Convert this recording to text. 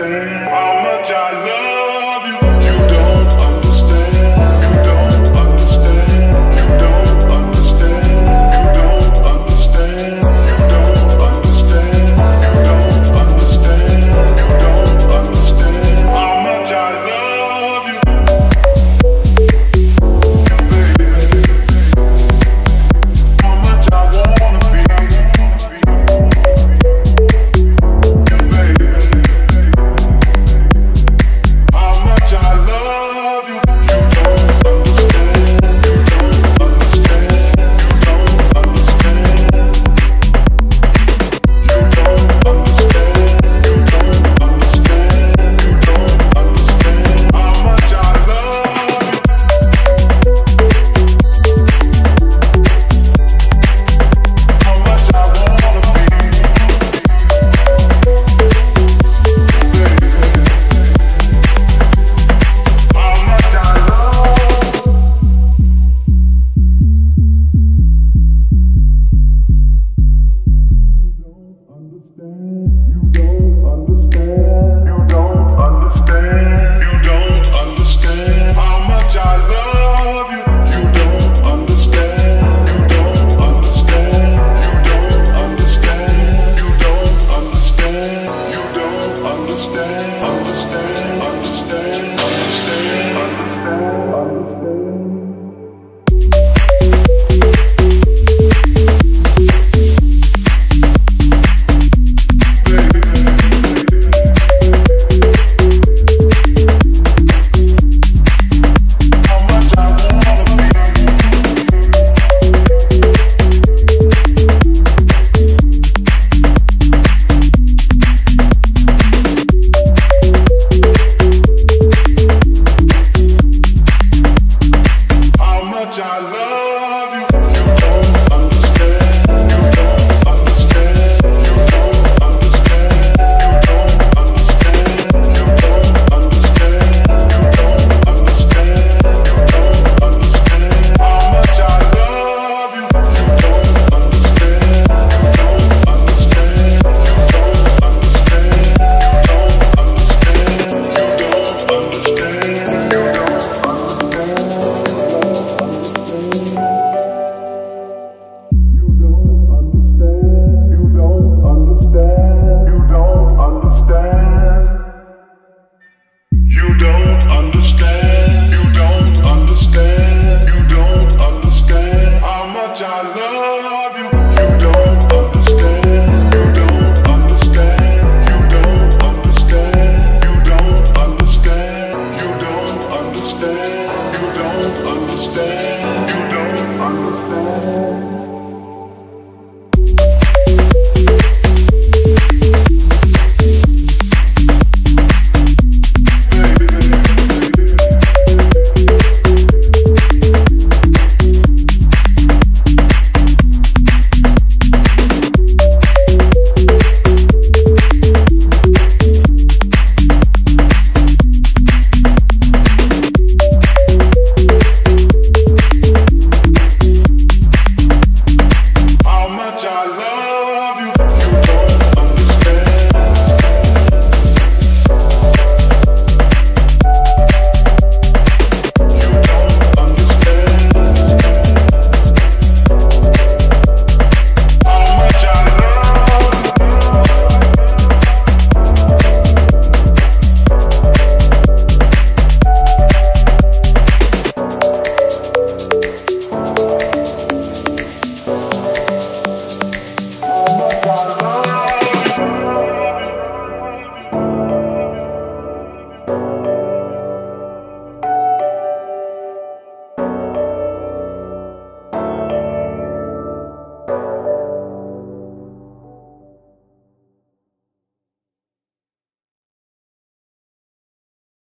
tem. Música